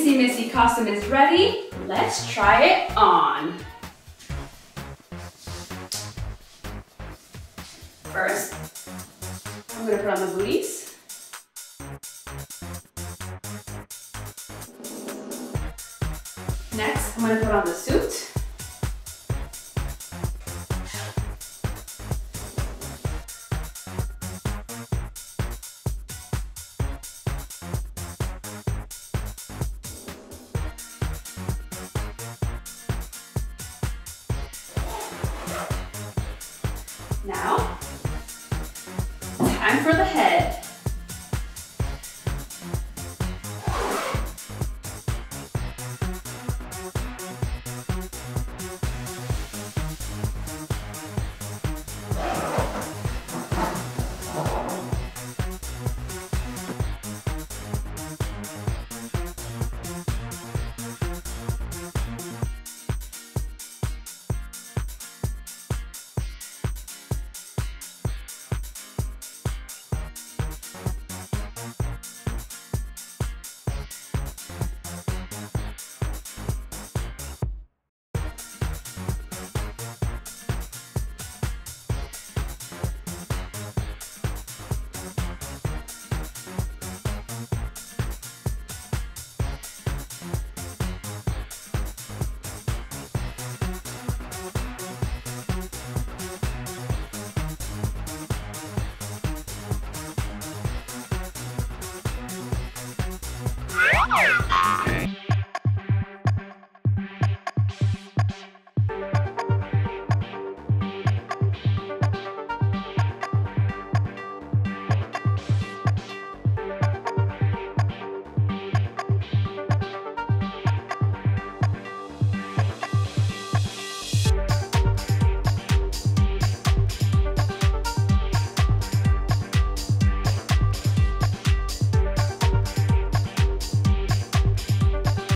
The Kissy Missy costume is ready. Let's try it on. First, I'm gonna put on the booties. Next, I'm gonna put on the suit. Time for the head.